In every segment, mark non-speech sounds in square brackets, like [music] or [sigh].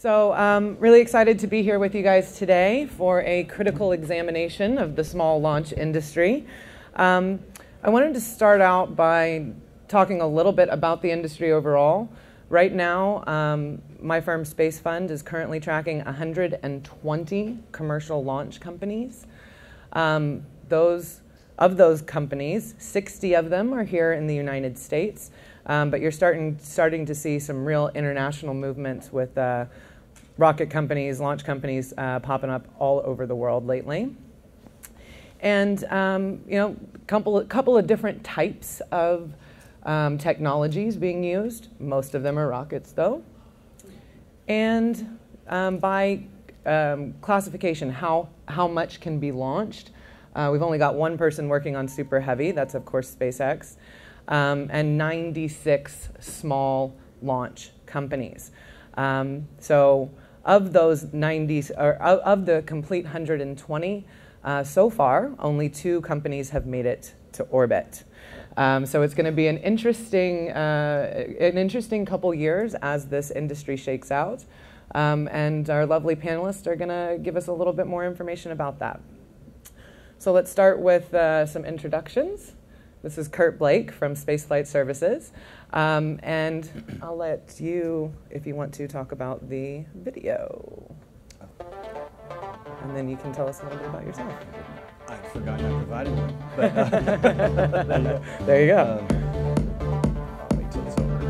So, um, really excited to be here with you guys today for a critical examination of the small launch industry. Um, I wanted to start out by talking a little bit about the industry overall. Right now, um, my firm SpaceFund is currently tracking 120 commercial launch companies. Um, those of those companies, 60 of them are here in the United States, um, but you're starting starting to see some real international movements with uh, rocket companies, launch companies uh, popping up all over the world lately. And um, you know, a couple couple of different types of um, technologies being used. Most of them are rockets, though. And um, by um, classification, how how much can be launched? Uh, we've only got one person working on Super Heavy. That's of course SpaceX, um, and 96 small launch companies. Um, so of those 90, or of the complete 120, uh, so far, only two companies have made it to orbit. Um, so it's going to be an interesting, uh, an interesting couple years as this industry shakes out. Um, and our lovely panelists are going to give us a little bit more information about that. So let's start with uh, some introductions. This is Curt Blake from Spaceflight Services. Um, and I'll let you, if you want to, talk about the video. And then you can tell us a little bit about yourself. I forgot I provided one. But, uh, [laughs] there you go. Um, wait till it's over.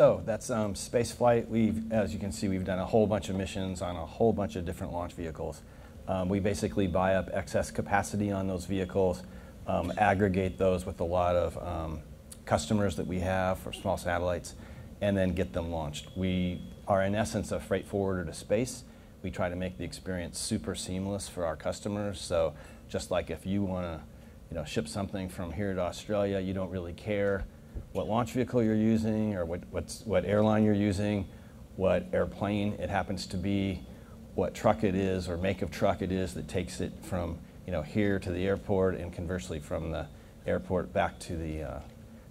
So that's um, space flight. We've, as you can see, we've done a whole bunch of missions on a whole bunch of different launch vehicles. Um, we basically buy up excess capacity on those vehicles, um, aggregate those with a lot of um, customers that we have for small satellites, and then get them launched. We are in essence a freight forwarder to space. We try to make the experience super seamless for our customers. So just like if you want to, you know, ship something from here to Australia, you don't really care what launch vehicle you're using or what, what airline you're using, what airplane it happens to be, what truck it is or make of truck it is that takes it from you know, here to the airport and conversely from the airport back to, the, uh,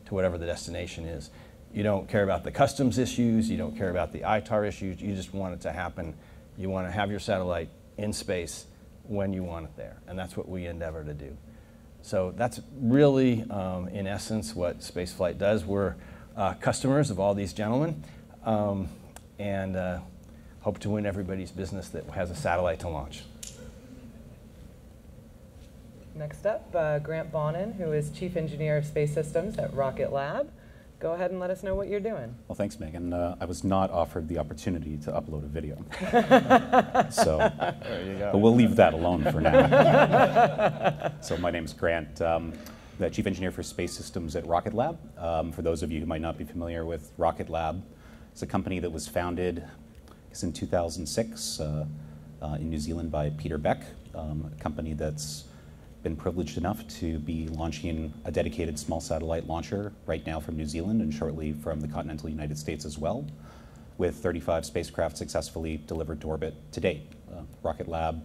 to whatever the destination is. You don't care about the customs issues, you don't care about the ITAR issues, you just want it to happen. You want to have your satellite in space when you want it there, and that's what we endeavor to do. So that's really, um, in essence, what spaceflight does. We're uh, customers of all these gentlemen um, and uh, hope to win everybody's business that has a satellite to launch. Next up, uh, Grant Bonin, who is Chief Engineer of Space Systems at Rocket Lab go ahead and let us know what you're doing. Well, thanks, Meagan. Uh, I was not offered the opportunity to upload a video. [laughs] so, but we'll leave that alone for now. [laughs] so, my name is Grant, um, the Chief Engineer for Space Systems at Rocket Lab. Um, for those of you who might not be familiar with Rocket Lab, it's a company that was founded in 2006 uh, uh, in New Zealand by Peter Beck, um, a company that's been privileged enough to be launching a dedicated small satellite launcher right now from New Zealand and shortly from the continental United States as well, with 35 spacecraft successfully delivered to orbit to date. Uh, Rocket Lab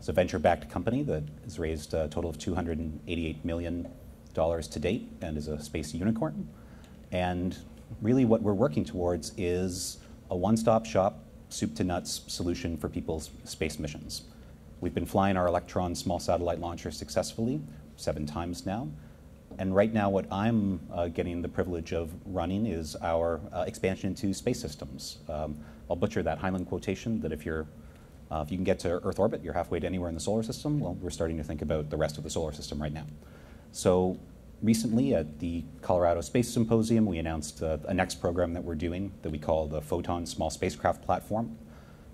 is a venture-backed company that has raised a total of $288 million to date and is a space unicorn. And really what we're working towards is a one-stop shop, soup to nuts solution for people's space missions. We've been flying our Electron small satellite launcher successfully, seven times now. And right now what I'm uh, getting the privilege of running is our uh, expansion into space systems. Um, I'll butcher that Heinlein quotation that if you're uh, if you can get to Earth orbit, you're halfway to anywhere in the solar system. Well, we're starting to think about the rest of the solar system right now. So recently at the Colorado Space Symposium, we announced uh, a next program that we're doing that we call the Photon Small Spacecraft Platform,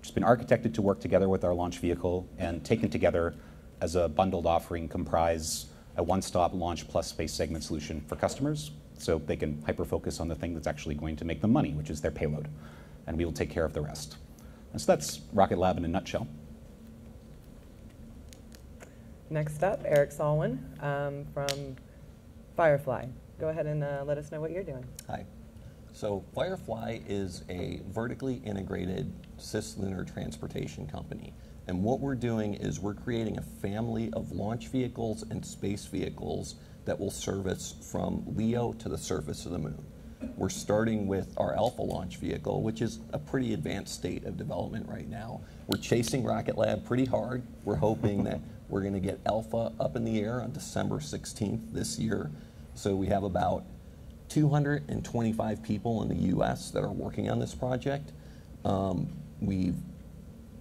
which has been architected to work together with our launch vehicle and taken together as a bundled offering comprise a one-stop launch plus space segment solution for customers so they can hyper-focus on the thing that's actually going to make them money, which is their payload. And we will take care of the rest. And so that's Rocket Lab in a nutshell. Next up, Eric Salwan um, from Firefly. Go ahead and uh, let us know what you're doing. Hi. So Firefly is a vertically integrated cislunar transportation company. And what we're doing is we're creating a family of launch vehicles and space vehicles that will service from LEO to the surface of the moon. We're starting with our Alpha launch vehicle, which is a pretty advanced state of development right now. We're chasing Rocket Lab pretty hard. We're hoping that we're going to get Alpha up in the air on December 16th this year. So we have about 225 people in the US that are working on this project. Um, we've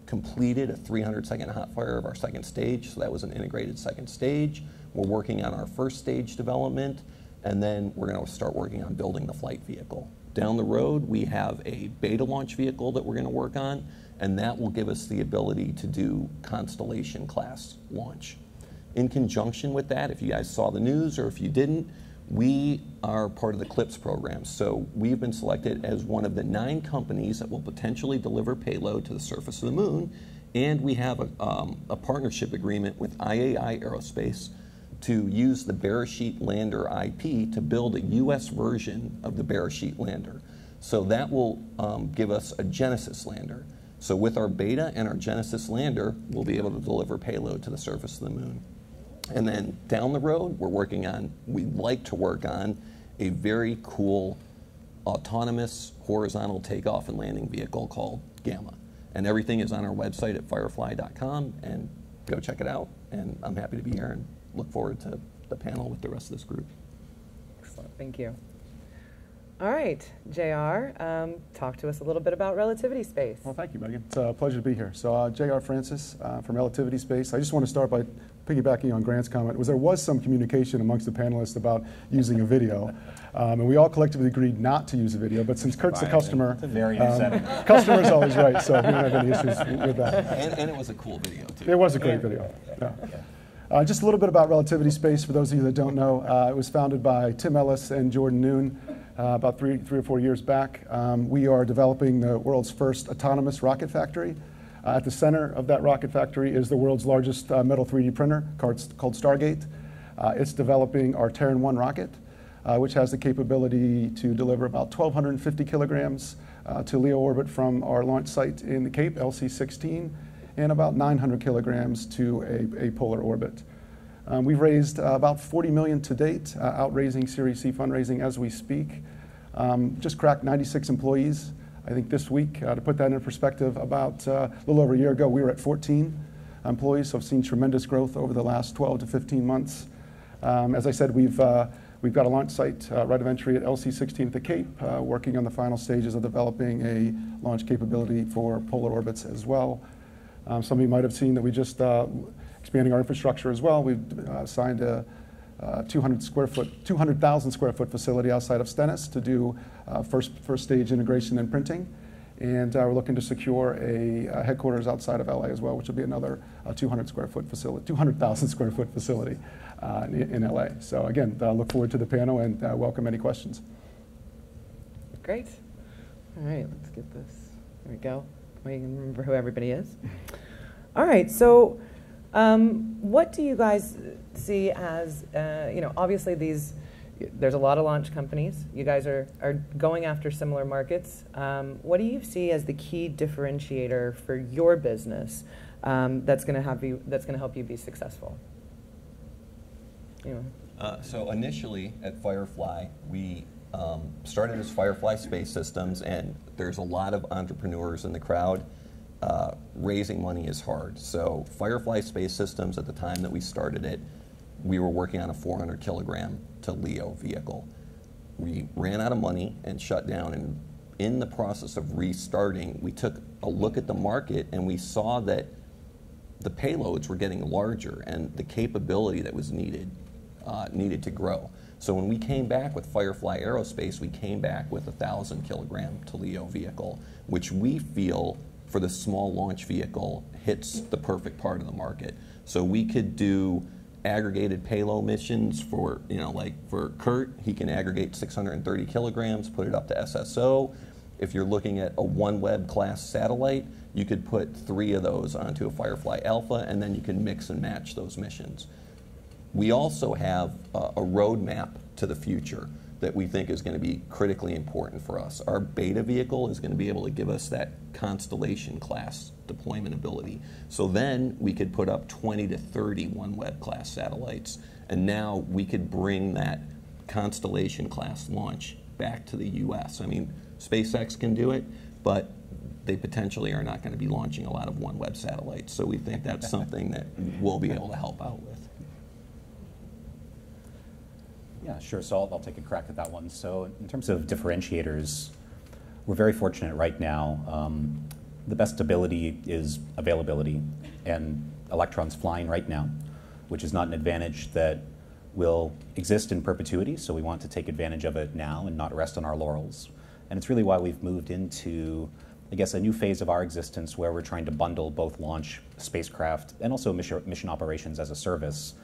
completed a 300 second hot fire of our second stage, so that was an integrated second stage. We're working on our first stage development, and then we're going to start working on building the flight vehicle. Down the road, we have a beta launch vehicle that we're going to work on, and that will give us the ability to do Constellation class launch. In conjunction with that, if you guys saw the news or if you didn't, we are part of the CLPS program. So we've been selected as one of the nine companies that will potentially deliver payload to the surface of the moon. And we have a, um, a partnership agreement with IAI Aerospace to use the Beresheet Lander IP to build a US version of the Beresheet Lander. So that will um, give us a Genesis lander. So with our beta and our Genesis lander, we'll be able to deliver payload to the surface of the moon. And then down the road, we're working on, we'd like to work on a very cool autonomous horizontal takeoff and landing vehicle called Gamma. And everything is on our website at firefly.com and go check it out. And I'm happy to be here and look forward to the panel with the rest of this group. Excellent, thank you. All right, JR, um, talk to us a little bit about Relativity Space. Well, thank you, Meagan. It's a pleasure to be here. So, uh, JR Francis uh, from Relativity Space. I just want to start by piggybacking on Grant's comment, was there was some communication amongst the panelists about using a video. Um, and we all collectively agreed not to use a video, but since Curt's the customer, um, [laughs] customer is always right, so we don't have any issues with that. And, and, it was a cool video, too. It was a great video, yeah. Uh, just a little bit about Relativity Space for those of you that don't know. Uh, it was founded by Tim Ellis and Jordan Noone uh, about three, three or four years back. Um, we are developing the world's first autonomous rocket factory. Uh, at the center of that rocket factory is the world's largest uh, metal 3D printer called, called Stargate. Uh, it's developing our Terran 1 rocket, which has the capability to deliver about 1,250 kilograms to LEO orbit from our launch site in the Cape, LC-16, and about 900 kilograms to a, a polar orbit. Um, we've raised uh, about 40 million to date, uh, outraising Series C fundraising as we speak. Um, just cracked 96 employees. I think this week, uh, to put that in perspective, about uh, a little over a year ago, we were at 14 employees, so I've seen tremendous growth over the last 12 to 15 months. Um, as I said, we've, uh, we've got a launch site uh, right of entry at LC-16 at the Cape, working on the final stages of developing a launch capability for polar orbits as well. Um, some of you might have seen that we just expanding our infrastructure as well. We've uh, signed a uh, 200 square foot, 200,000 square foot facility outside of Stennis to do uh, first, first stage integration and printing. And uh, we're looking to secure a, a, headquarters outside of LA as well, which will be another uh, 200 square foot facility, 200,000 [laughs] square foot facility uh, in, in, LA. So again, look forward to the panel and welcome any questions. Great. All right, let's get this. There we go. We can remember who everybody is. All right, so um, what do you guys see as, uh, you know, obviously these, there's a lot of launch companies. You guys are, are going after similar markets. Um, what do you see as the key differentiator for your business um, that's going to have you, that's going to help you be successful? Uh, so initially at Firefly, we um, started as Firefly Space Systems, and there's a lot of entrepreneurs in the crowd. Uh, raising money is hard. So Firefly Space Systems, at the time that we started it, we were working on a 400 kilogram to LEO vehicle. We ran out of money and shut down. And in the process of restarting, we took a look at the market and we saw that the payloads were getting larger and the capability that was needed uh, needed to grow. So when we came back with Firefly Aerospace, we came back with a thousand kilogram to LEO vehicle, which we feel for the small launch vehicle hits the perfect part of the market. So we could do aggregated payload missions for, you know, like for Curt, he can aggregate 630 kilograms, put it up to SSO. If you're looking at a OneWeb class satellite, you could put three of those onto a Firefly Alpha, and then you can mix and match those missions. We also have a, a roadmap to the future that we think is going to be critically important for us. Our beta vehicle is going to be able to give us that constellation class deployment ability. So then we could put up 20 to 30 OneWeb class satellites, and now we could bring that constellation class launch back to the US. I mean, SpaceX can do it, but they potentially are not going to be launching a lot of OneWeb satellites. So we think that's [laughs] something that we'll be able to help out with. Yeah, sure. So I'll, I'll, take a crack at that one. So in terms of differentiators, we're very fortunate right now. Um, the best ability is availability, and Electron's flying right now, which is not an advantage that will exist in perpetuity. So we want to take advantage of it now and not rest on our laurels. And it's really why we've moved into, I guess, a new phase of our existence where we're trying to bundle both launch spacecraft and also mission, mission operations as a service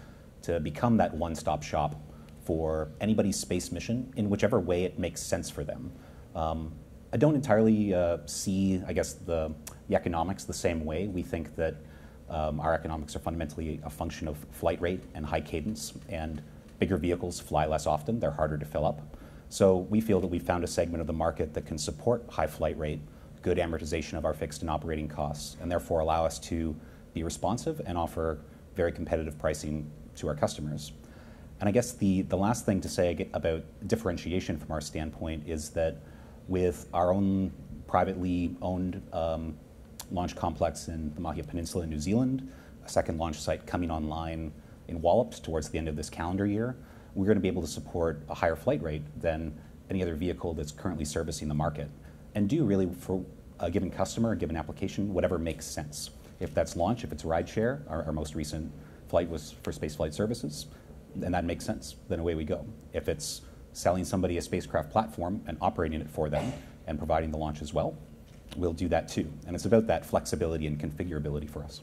to become that one-stop shop for anybody's space mission in whichever way it makes sense for them. Um, I don't entirely uh, see, I guess, the, the, economics the same way. We think that um, our economics are fundamentally a function of flight rate and high cadence, and bigger vehicles fly less often, they're harder to fill up. So we feel that we've found a segment of the market that can support high flight rate, good amortization of our fixed and operating costs, and therefore allow us to be responsive and offer very competitive pricing to our customers. And I guess the, the last thing to say about differentiation from our standpoint is that with our own privately owned um, launch complex in the Mahia Peninsula in New Zealand, a second launch site coming online in Wallops towards the end of this calendar year, we're going to be able to support a higher flight rate than any other vehicle that's currently servicing the market and do really for a given customer, a given application, whatever makes sense. If that's launch, if it's rideshare, our, our most recent flight was for space flight services and that makes sense. Then away we go. If it's selling somebody a spacecraft platform and operating it for them and providing the launch as well, we'll do that too. And it's about that flexibility and configurability for us.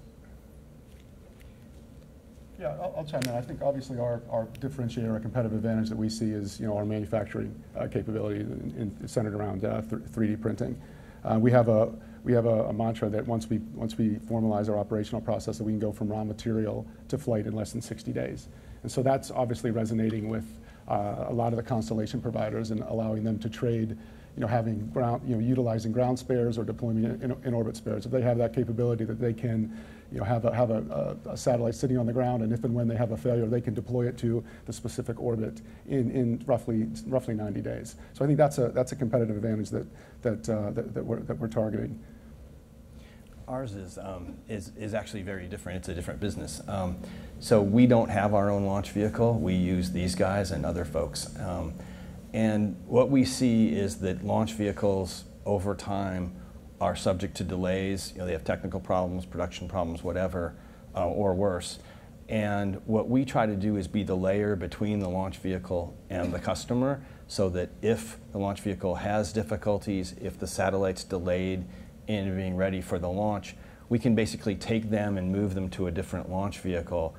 Yeah, I'll, I'll chime in. I think obviously our, our differentiator, our competitive advantage that we see is you know our manufacturing uh, capability in, in, centered around uh, 3D printing. Uh, we have a we have a, a, mantra that once we once we formalize our operational process, that we can go from raw material to flight in less than 60 days. And so that's obviously resonating with uh, a lot of the constellation providers and allowing them to trade, you know, having ground, you know, utilizing ground spares or deploying in, in orbit spares. If they have that capability that they can, you know, have a, have a, a, a, satellite sitting on the ground, and if and when they have a failure, they can deploy it to the specific orbit in, in roughly roughly 90 days. So I think that's a that's a competitive advantage that that uh, that, that, we're, that we're targeting. Ours is, um, is, is actually very different. It's a different business. Um, so we don't have our own launch vehicle. We use these guys and other folks. Um, and what we see is that launch vehicles over time are subject to delays. You know, they have technical problems, production problems, whatever, uh, or worse. And what we try to do is be the layer between the launch vehicle and the customer so that if the launch vehicle has difficulties, if the satellite's delayed, in being ready for the launch, we can basically take them and move them to a different launch vehicle,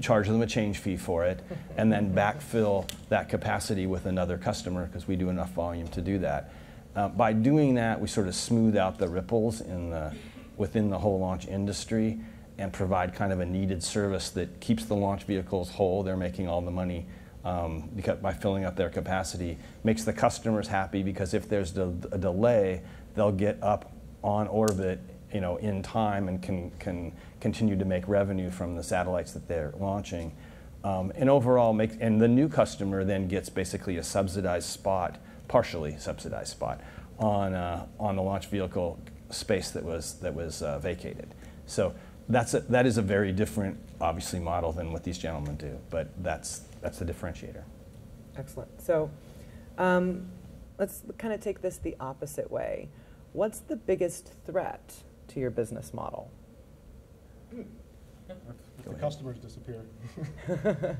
charge them a change fee for it, [laughs] and then backfill that capacity with another customer because we do enough volume to do that. Uh, by doing that, we sort of smooth out the ripples in the, within the whole launch industry and provide kind of a needed service that keeps the launch vehicles whole. They're making all the money um, because by filling up their capacity, makes the customers happy because if there's a delay, they'll get up on orbit you know, in time and can, can continue to make revenue from the satellites that they're launching. Um, and overall, make, and the new customer then gets basically a subsidized spot, partially subsidized spot, on, uh, on the launch vehicle space that was, that was uh, vacated. So that's a, that is a very different, obviously, model than what these gentlemen do, but that's, that's the differentiator. Excellent. So um, let's kind of take this the opposite way. What's the biggest threat to your business model? Hmm. If the customers disappear. [laughs]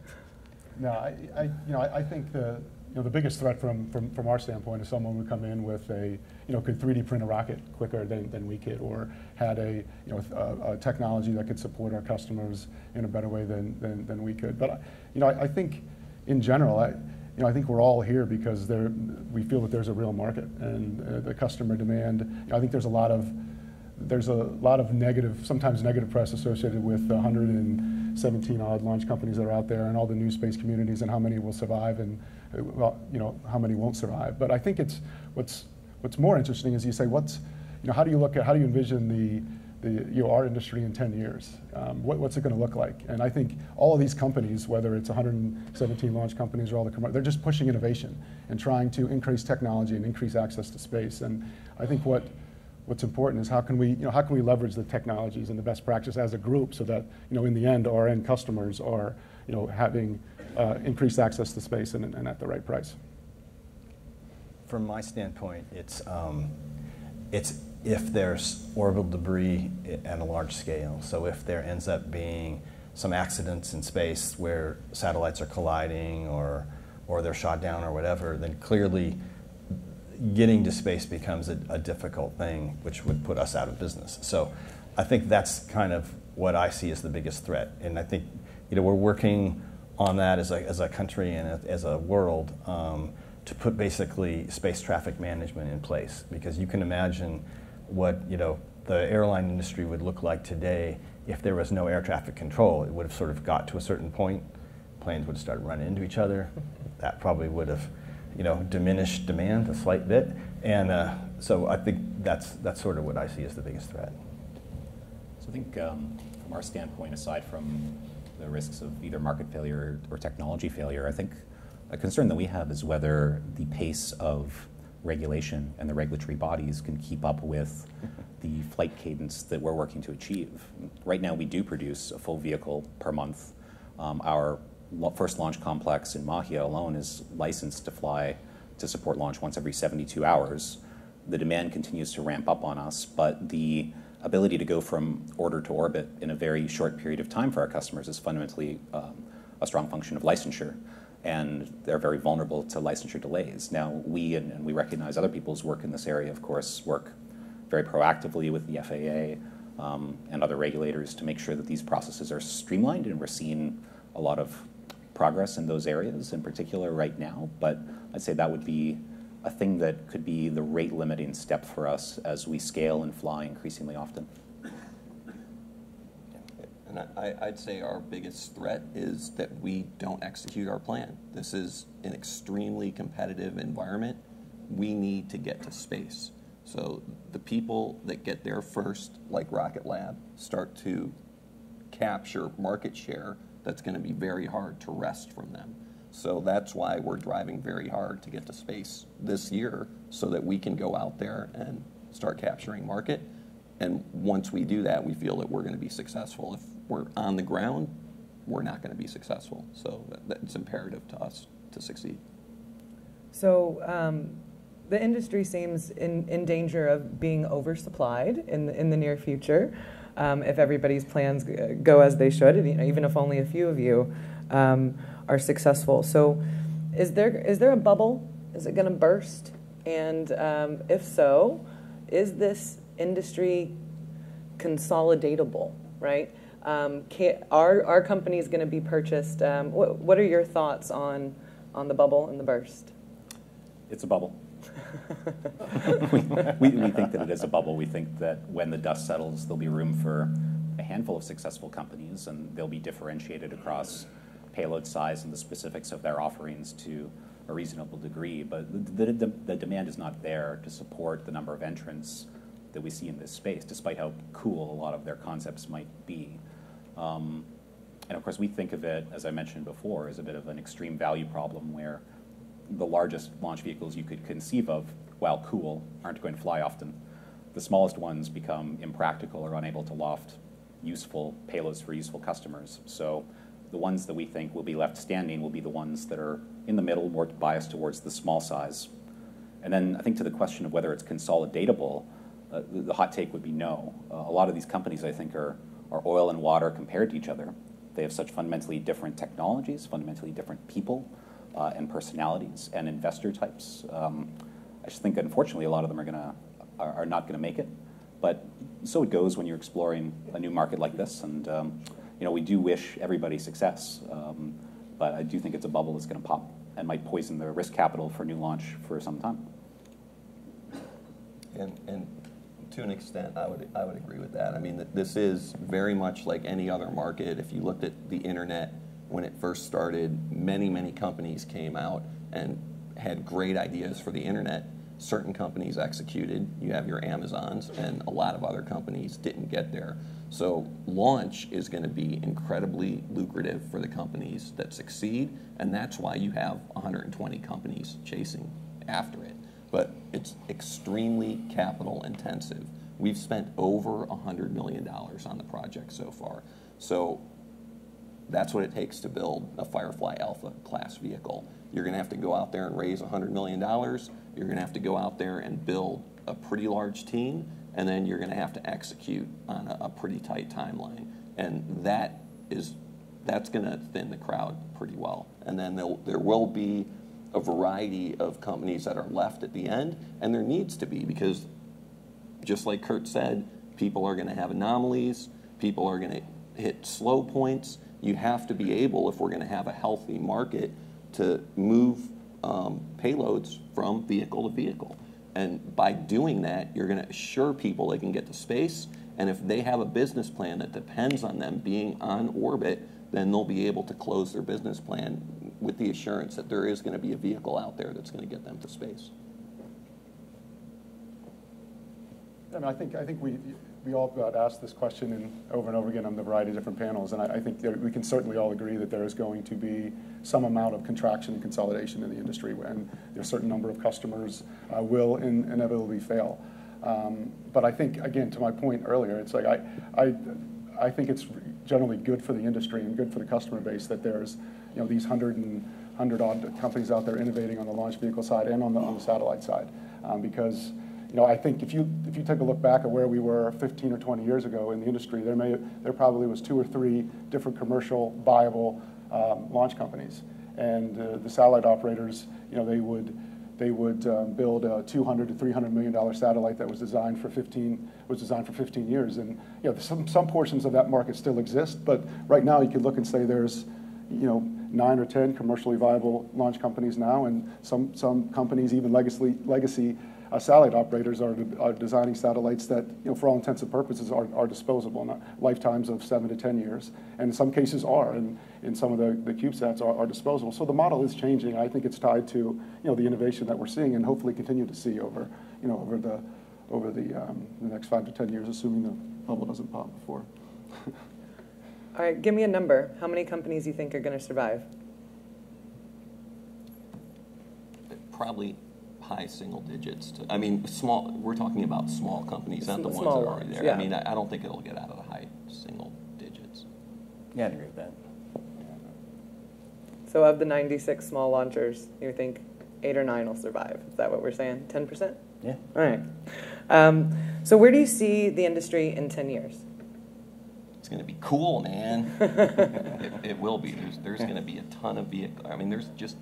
no, I, I, you know, I, I think the, you know, the biggest threat from, from, from our standpoint is someone would come in with a, you know, could 3D print a rocket quicker than, than we could, or had a, you know, a, a technology that could support our customers in a better way than, than, than we could. But, you know, I, I think in general, I, you know, I think we're all here because there, we feel that there's a real market and uh, the customer demand. You know, I think there's a lot of there's a lot of negative, sometimes negative press associated with the 117 odd launch companies that are out there and all the new space communities and how many will survive and uh, well, you know, how many won't survive. But I think it's what's what's more interesting is you say what's you know how do you look at how do you envision the the, you know, our industry in 10 years? Um, what, what's it going to look like? And I think all of these companies, whether it's 117 launch companies or all the, they're just pushing innovation and trying to increase technology and increase access to space. And I think what what's important is how can we, you know, how can we leverage the technologies and the best practice as a group so that, you know, in the end, our end customers are, you know, having uh, increased access to space and, and, at the right price. From my standpoint, it's, um, it's if there's orbital debris at a large scale. So if there ends up being some accidents in space where satellites are colliding or, or they're shot down or whatever, then clearly getting to space becomes a, a, difficult thing, which would put us out of business. So I think that's kind of what I see as the biggest threat. And I think you know, we're working on that as a, as a country and as a world um, to put basically space traffic management in place. Because you can imagine what you know, the airline industry would look like today if there was no air traffic control. It would have sort of got to a certain point, planes would start running into each other. [laughs] That probably would have you know, diminish demand a slight bit. And uh, so I think that's, that's sort of what I see as the biggest threat. So I think um, from our standpoint, aside from the risks of either market failure or technology failure, I think a concern that we have is whether the pace of regulation and the regulatory bodies can keep up with the flight cadence that we're working to achieve. Right now, we do produce a full vehicle per month. Um, our first launch complex in Mahia alone is licensed to fly to support launch once every 72 hours. The demand continues to ramp up on us, but the ability to go from order to orbit in a very short period of time for our customers is fundamentally um, a strong function of licensure. And they're very vulnerable to licensure delays. Now, we, and, and we recognize other people's work in this area, of course, work very proactively with the FAA um, and other regulators to make sure that these processes are streamlined and we're seeing a lot of progress in those areas in particular right now, but I'd say that would be a thing that could be the rate limiting step for us as we scale and fly increasingly often. And I, I'd say our biggest threat is that we don't execute our plan. This is an extremely competitive environment. We need to get to space. So the people that get there first, like Rocket Lab, start to capture market share that's going to be very hard to wrest from them. So that's why we're driving very hard to get to space this year so that we can go out there and start capturing market. And once we do that, we feel that we're going to be successful. If we're on the ground, we're not going to be successful. So it's imperative to us to succeed. So um, the industry seems in, in danger of being oversupplied in the, in the near future um, if everybody's plans go as they should, and, you know, even if only a few of you um, are successful. So, is there is there a bubble? Is it going to burst? And um, if so, is this industry consolidatable? Right? Um, can, are are companies going to be purchased? Um, what, what are your thoughts on on the bubble and the burst? It's a bubble. [laughs] we, we, we, think that it is a bubble. We think that when the dust settles, there'll be room for a handful of successful companies, and they'll be differentiated across payload size and the specifics of their offerings to a reasonable degree. But the, the, the demand is not there to support the number of entrants that we see in this space, despite how cool a lot of their concepts might be. Um, and of course, we think of it, as I mentioned before, as a bit of an extreme value problem where the largest launch vehicles you could conceive of, while cool, aren't going to fly often. The smallest ones become impractical or unable to loft useful payloads for useful customers. So the ones that we think will be left standing will be the ones that are in the middle, more biased towards the small size. And then I think to the question of whether it's consolidatable, uh, the, the, hot take would be no. Uh, a lot of these companies, I think, are, are oil and water compared to each other. They have such fundamentally different technologies, fundamentally different people uh, and personalities and investor types. Um, I just think, unfortunately, a lot of them are, gonna, are, are not going to make it. But so it goes when you're exploring a new market like this. And um, you know, we do wish everybody success. Um, but I do think it's a bubble that's going to pop and might poison the risk capital for new launch for some time. And, and to an extent, I would, I would agree with that. I mean, this is very much like any other market. If you looked at the internet when it first started, many, many companies came out and had great ideas for the internet. Certain companies executed. You have your Amazons, and a lot of other companies didn't get there. So launch is going to be incredibly lucrative for the companies that succeed, and that's why you have 120 companies chasing after it. But it's extremely capital intensive. We've spent over $100 million on the project so far. So that's what it takes to build a Firefly Alpha class vehicle. You're going to have to go out there and raise $100 million. You're going to have to go out there and build a pretty large team and then you're going to have to execute on a, a pretty tight timeline. And that is that's going to thin the crowd pretty well. And then there will be a variety of companies that are left at the end, and there needs to be because, just like Curt said, people are going to have anomalies, people are going to hit slow points. You have to be able, if we're going to have a healthy market, to move um, payloads from vehicle to vehicle. And by doing that, you're going to assure people they can get to space. And if they have a business plan that depends on them being on orbit, then they'll be able to close their business plan with the assurance that there is going to be a vehicle out there that's going to get them to space. And I think I think we we all got asked this question in, over and over again on the variety of different panels, and I, I think we can certainly all agree that there is going to be some amount of contraction and consolidation in the industry, and a certain number of customers uh, will in, inevitably fail. Um, but I think, again, to my point earlier, it's like I, I, I think it's generally good for the industry and good for the customer base that there's, you know, these hundred and hundred odd companies out there innovating on the launch vehicle side and on the on the satellite side, um, because you know, I think if you if you take a look back at where we were 15 or 20 years ago in the industry, there may there probably was two or three different commercial viable um, launch companies, and uh, the satellite operators, you know, they would they would um, build a 200 to 300 million dollar satellite that was designed for 15 was designed for 15 years, and you know, some some portions of that market still exist, but right now you could look and say there's, you know, nine or 10 commercially viable launch companies now, and some some companies even legacy legacy uh, satellite operators are, are, designing satellites that, you know, for all intents and purposes, are, are disposable, lifetimes of seven to 10 years. And in some cases are, and in some of the, the CubeSats are, are disposable. So the model is changing. I think it's tied to, you know, the innovation that we're seeing and hopefully continue to see over, you know, over the, over the, um, the next five to 10 years, assuming the bubble doesn't pop before. [laughs] all right, give me a number. How many companies you think are going to survive? Probably high single digits. To, I mean, small. We're talking about small companies, not the ones that are already there. Yeah. I mean, I, I, don't think it'll get out of the high single digits. Yeah, I agree with that. So, of the 96 small launchers, you think eight or nine will survive? Is that what we're saying? 10%? Yeah. All right. Um, so, where do you see the industry in 10 years? It's going to be cool, man. [laughs] it, it, will be. There's, there's going to be a ton of vehicles. I mean, there's just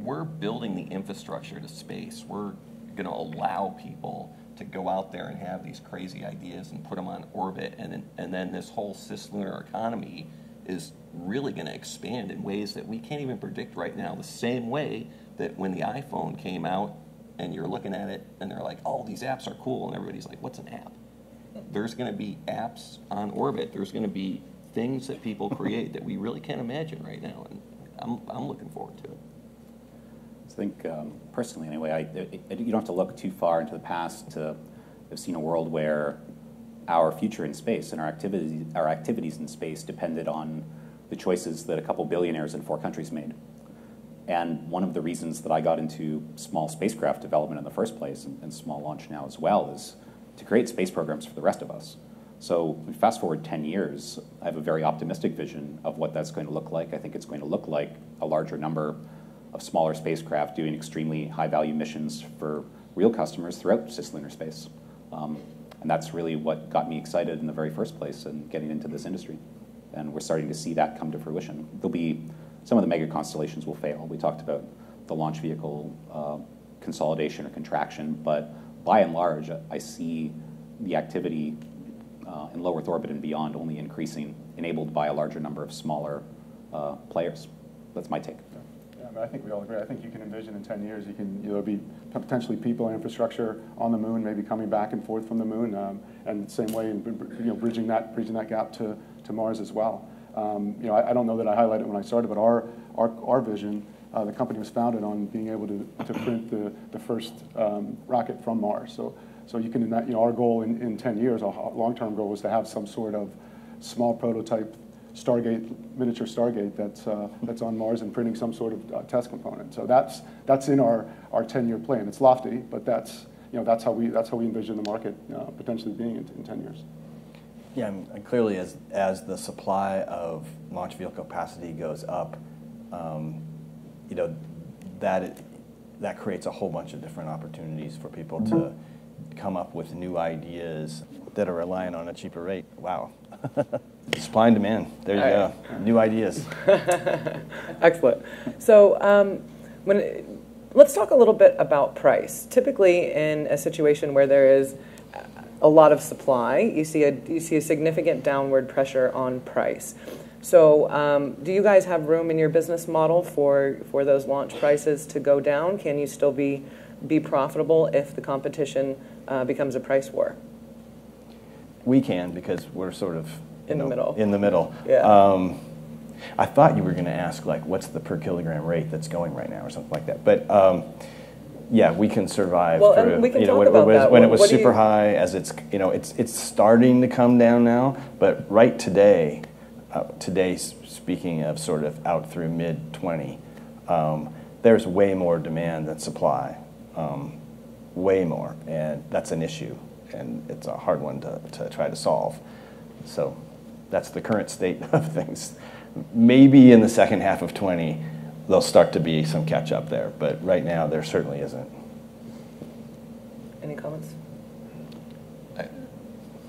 we're building the infrastructure to space. We're going to allow people to go out there and have these crazy ideas and put them on orbit, and then, and then this whole cislunar economy is really going to expand in ways that we can't even predict right now. The same way that when the iPhone came out, and you're looking at it, and they're like, "Oh, these apps are cool," and everybody's like, "What's an app?" There's going to be apps on orbit. There's going to be things that people create that we really can't imagine right now, and I'm, I'm looking forward to it. I think um, personally, anyway, I, it, you don't have to look too far into the past to have seen a world where our future in space and our activities, our activities in space depended on the choices that a couple billionaires in four countries made. And one of the reasons that I got into small spacecraft development in the first place, and, and small launch now as well, is to create space programs for the rest of us. So fast forward 10 years, I have a very optimistic vision of what that's going to look like. I think it's going to look like a larger number of smaller spacecraft doing extremely high value missions for real customers throughout cislunar space. Um, and that's really what got me excited in the very first place and getting into this industry. And we're starting to see that come to fruition. There'll be some of the mega constellations will fail. We talked about the launch vehicle uh, consolidation or contraction, but by and large, I see the activity uh, in low Earth orbit and beyond only increasing, enabled by a larger number of smaller uh, players. That's my take. Yeah, I, think we all agree. I think you can envision in 10 years, you can you know, be potentially people and infrastructure on the moon, maybe coming back and forth from the moon, um, and same way, you know, bridging that bridging that gap to, to Mars as well. Um, you know, I, I, don't know that I highlighted when I started, but our, our, our vision, uh, the company was founded on being able to, to print the, the first um, rocket from Mars. So, so you can, you know, our goal in, in 10 years, our long-term goal was to have some sort of small prototype Stargate, miniature Stargate that's, uh, that's on Mars and printing some sort of uh, test component. So that's, that's in our, our 10-year plan. It's lofty, but that's, you know, that's, how we, that's how we envision the market uh, potentially being in, in 10 years. Yeah, and clearly as, as the supply of launch vehicle capacity goes up, um, you know, that, that creates a whole bunch of different opportunities for people to come up with new ideas that are relying on a cheaper rate. Wow. [laughs] Supply and demand. There you go. New ideas. [laughs] Excellent. So, um, when let's talk a little bit about price. Typically, in a situation where there is a lot of supply, you see a you see a significant downward pressure on price. So, um, do you guys have room in your business model for for those launch prices to go down? Can you still be be profitable if the competition uh, becomes a price war? We can because we're sort of in know, the middle. In the middle. Yeah. Um, I thought you were going to ask like, what's the per kilogram rate that's going right now, or something like that. But um, yeah, we can survive well, through. we can you know, when, about when, that. when what, it was what super you... high, as it's you know, it's it's starting to come down now. But right today, today speaking of sort of out through mid twenty, um, there's way more demand than supply, um, way more, and that's an issue, and it's a hard one to, to try to solve. So that's the current state [laughs] of things. Maybe in the second half of 20 there'll start to be some catch up there. But right now, there certainly isn't. Any comments?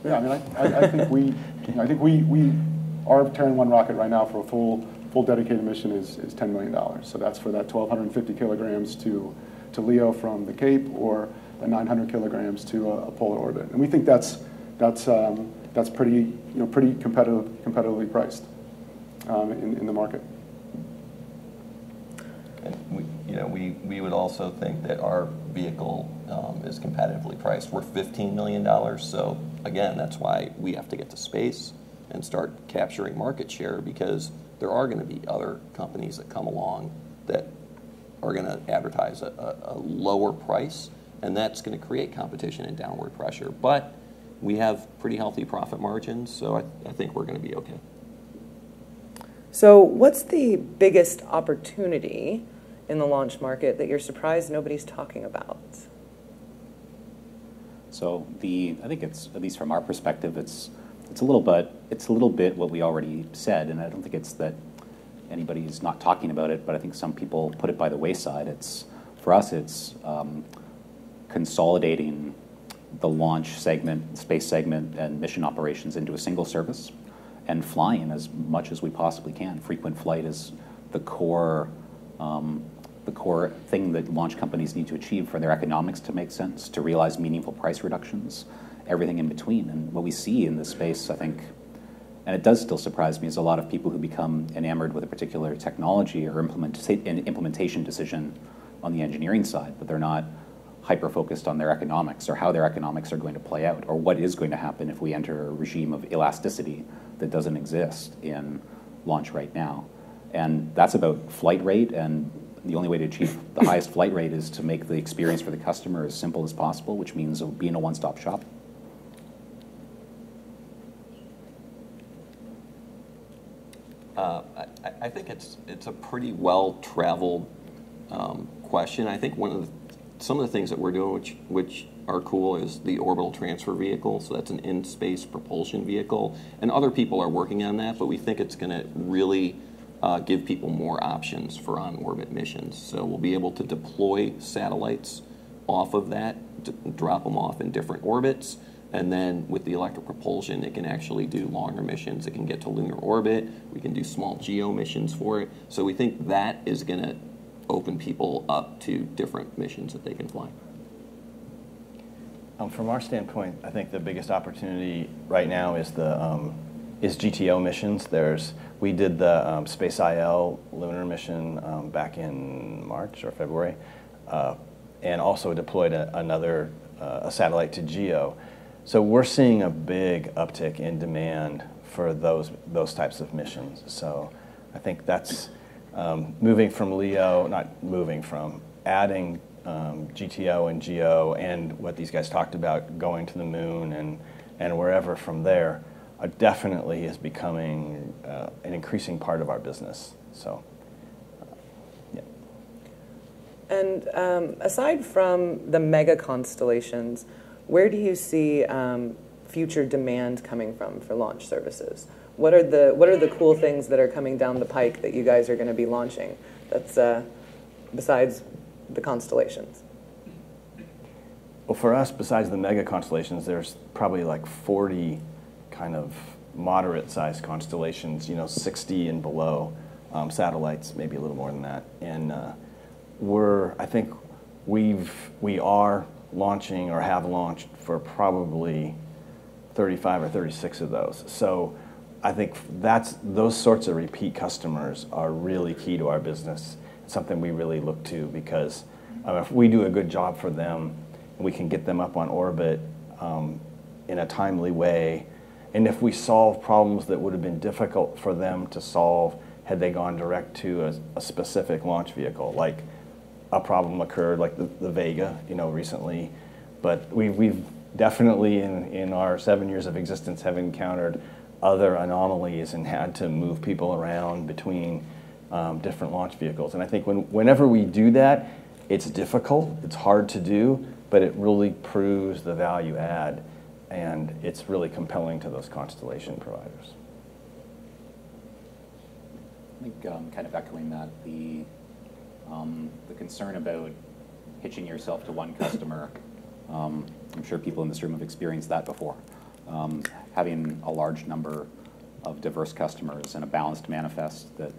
Yeah, I mean, I, I, I think we, I think we, we, our Terran One rocket right now for a full, full dedicated mission is, is $10 million. So that's for that 1,250 kilograms to, to LEO from the Cape or the 900 kilograms to a, a polar orbit. And we think that's, that's, um, that's pretty, you know, pretty competitive, competitively priced um, in, in the market. And we, you know, we, we would also think that our vehicle um, is competitively priced. We're $15 million, so again, that's why we have to get to space and start capturing market share because there are going to be other companies that come along that are going to advertise a, a, a lower price, and that's going to create competition and downward pressure. But we have pretty healthy profit margins, so I, I think we're going to be okay. So, what's the biggest opportunity in the launch market that you're surprised nobody's talking about? So, the I think it's at least from our perspective, it's it's a little bit it's a little bit what we already said, and I don't think it's that anybody's not talking about it, but I think some people put it by the wayside. It's for us, it's um, consolidating the launch segment, space segment, and mission operations into a single service and flying as much as we possibly can. Frequent flight is the core, um, the core thing that launch companies need to achieve for their economics to make sense, to realize meaningful price reductions, everything in between. And what we see in this space, I think, and it does still surprise me, is a lot of people who become enamored with a particular technology or implement, an implementation decision on the engineering side, but they're not hyper focused on their economics or how their economics are going to play out or what is going to happen if we enter a regime of elasticity that doesn't exist in launch right now. And that's about flight rate, and the only way to achieve the highest flight rate is to make the experience for the customer as simple as possible, which means being a one stop shop. It's it's a pretty well traveled um, question. I think one of the, some of the things that we're doing, which which are cool, is the orbital transfer vehicle. So that's an in space propulsion vehicle, and other people are working on that. But we think it's going to really uh, give people more options for on orbit missions. So we'll be able to deploy satellites off of that, drop them off in different orbits and then with the electric propulsion, it can actually do longer missions. It can get to lunar orbit. We can do small geo missions for it. So we think that is going to open people up to different missions that they can fly. Um, from our standpoint, I think the biggest opportunity right now is the um, is GTO missions. There's we did the um, SpaceIL lunar mission um, back in March or February, uh, and also deployed a, another uh, a satellite to GEO. So we're seeing a big uptick in demand for those those types of missions. So I think that's um, moving from LEO, not moving from, adding um, GTO and GEO and what these guys talked about, going to the moon and, and wherever from there, uh, definitely is becoming uh, an increasing part of our business. So. And um, aside from the mega constellations, where do you see um, future demand coming from for launch services? What are the what are the cool things that are coming down the pike that you guys are going to be launching? That's uh, besides the constellations. Well, for us, besides the mega constellations, there's probably like 40 kind of moderate-sized constellations. You know, 60 and below um, satellites, maybe a little more than that. And uh, we're, I think, we've we are launching or have launched for probably 35 or 36 of those. So I think that's those sorts of repeat customers are really key to our business. It's something we really look to because um, if we do a good job for them, we can get them up on orbit um, in a timely way. And if we solve problems that would have been difficult for them to solve had they gone direct to a, a specific launch vehicle, like a problem occurred, like the, the Vega, you know, recently. But we've, we've definitely, in, in our seven years of existence, have encountered other anomalies and had to move people around between um, different launch vehicles. And I think when, whenever we do that, it's difficult, it's hard to do, but it really proves the value add, and it's really compelling to those constellation providers. I think um, kind of echoing that, the um, the concern about hitching yourself to one customer, um, I'm sure people in this room have experienced that before. Um, having a large number of diverse customers and a balanced manifest that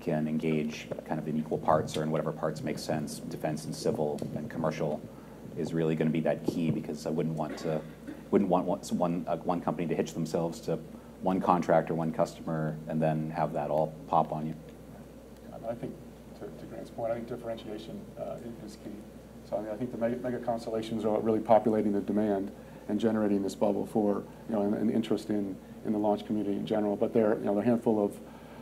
can engage kind of in equal parts or in whatever parts make sense, defense and civil and commercial, is really going to be that key because I wouldn't want to wouldn't want one uh, one company to hitch themselves to one contractor, one customer, and then have that all pop on you. I think Point, I think differentiation uh, is key. So I, mean, I think the mega, mega, constellations are really populating the demand and generating this bubble for you know an, interest in, in the launch community in general. But there, you know, there are a handful of,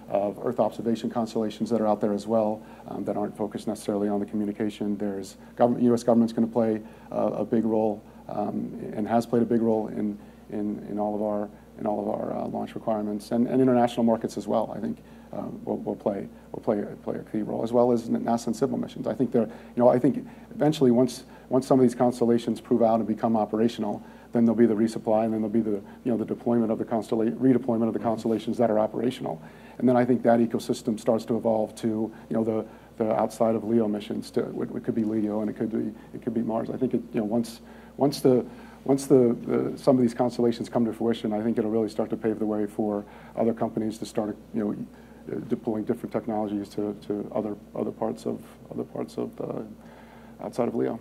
of Earth observation constellations that are out there as well um, that aren't focused necessarily on the communication. There's government, U.S. government's going to play uh, a big role um, and has played a big role in, in, in all of our in all of our uh, launch requirements and, and international markets as well. I think um, will, will, play will play play a key role as well as NASA and civil missions. I think they're you know I think eventually once once some of these constellations prove out and become operational, then there'll be the resupply and then there'll be the you know the deployment of the constellation redeployment of the constellations that are operational, and then I think that ecosystem starts to evolve to you know the the outside of LEO missions. To, it could be LEO and it could be it could be Mars. I think it you know once once the once the, the, some of these constellations come to fruition, I think it'll really start to pave the way for other companies to start, you know, deploying different technologies to, to other other parts of other parts of uh, outside of LEO.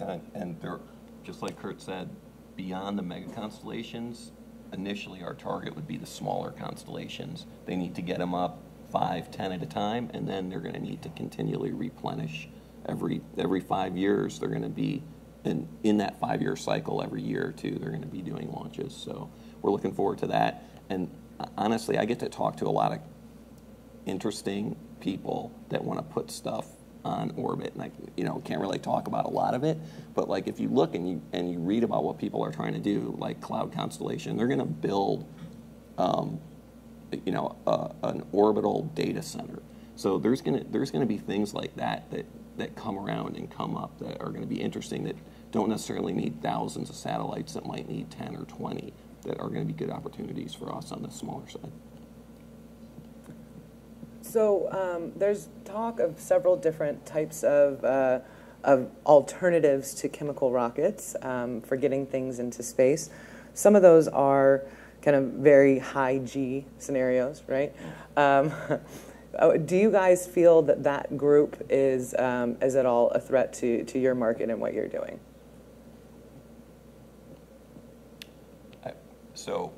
And, and there, just like Curt said, beyond the mega constellations, initially our target would be the smaller constellations. They need to get them up five, ten at a time, and then they're going to need to continually replenish every every five years. They're going to be in in that five year cycle every year or two. They're going to be doing launches. So we're looking forward to that. And honestly, I get to talk to a lot of interesting people that want to put stuff on orbit, and I, you know, can't really talk about a lot of it. But like, if you look and you and you read about what people are trying to do, like Cloud Constellation, they're going to build um, you know, an orbital data center. So there's gonna there's gonna be things like that that that come around and come up that are going to be interesting that don't necessarily need thousands of satellites that might need 10 or 20 that are going to be good opportunities for us on the smaller side. So um, there's talk of several different types of, uh, of alternatives to chemical rockets um, for getting things into space. Some of those are kind of very high G scenarios, right? Um, [laughs] Oh, do you guys feel that that group is, um, is at all a threat to, to your market and what you're doing? So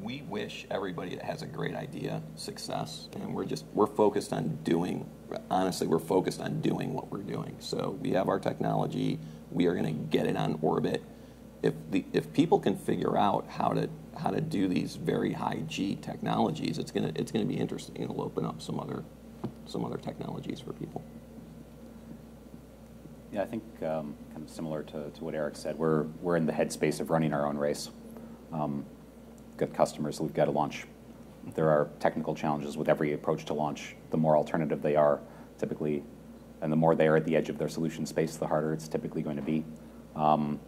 we wish everybody that has a great idea success, and we're just we're focused on doing. Honestly, we're focused on doing what we're doing. So we have our technology. We are going to get it on orbit. If the if people can figure out how to how to do these very high G technologies, it's gonna it's gonna be interesting. It'll open up some other some other technologies for people. Yeah, I think um, kind of similar to, to what Eric said, we're we're in the headspace of running our own race. Um, customers we've got to launch. There are technical challenges with every approach to launch. The more alternative they are, typically, and the more they are at the edge of their solution space, the harder it's typically going to be. Um,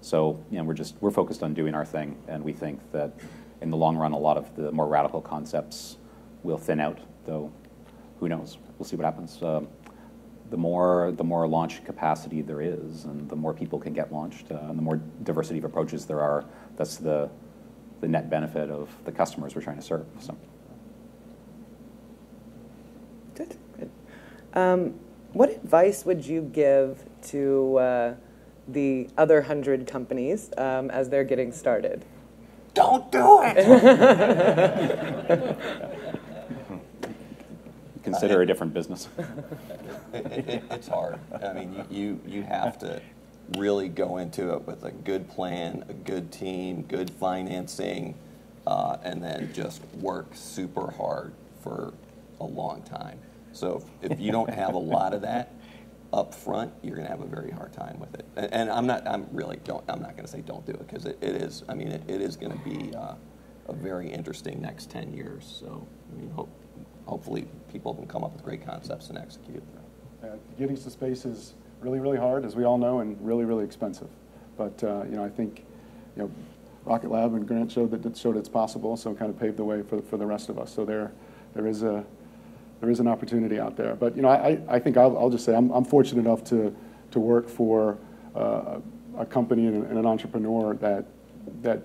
so you know, we're just we're focused on doing our thing, and we think that in the long run, a lot of the more radical concepts will thin out. Though, who knows? We'll see what happens. Um, the more the more launch capacity there is, and the more people can get launched, uh, and the more diversity of approaches there are, that's the the net benefit of the customers we're trying to serve. So. Good. Good. Um, what advice would you give to uh, the other hundred companies um, as they're getting started? Don't do it. [laughs] [laughs] Consider a different business. it, [laughs] it, it's hard. I mean, you, you, you have to really go into it with a good plan, a good team, good financing, uh, and then just work super hard for a long time. So if, if you don't have a lot of that, up front, you're going to have a very hard time with it. And, and I'm not, I'm really don't, I'm not going to say don't do it because it, it is, I mean, it, it is going to be uh, a very interesting next 10 years. So, I mean, hope, hopefully people can come up with great concepts and execute. Uh, getting to space is really, really hard, as we all know, and really, really expensive. But, uh, you know, I think, you know, Rocket Lab and Grant showed that it showed it's possible, so kind of paved the way for, for the rest of us. So there, there is a, there is an opportunity out there. But you know, I, I think I'll, I'll just say I'm, I'm fortunate enough to, to work for uh, a company and, and, an entrepreneur that, that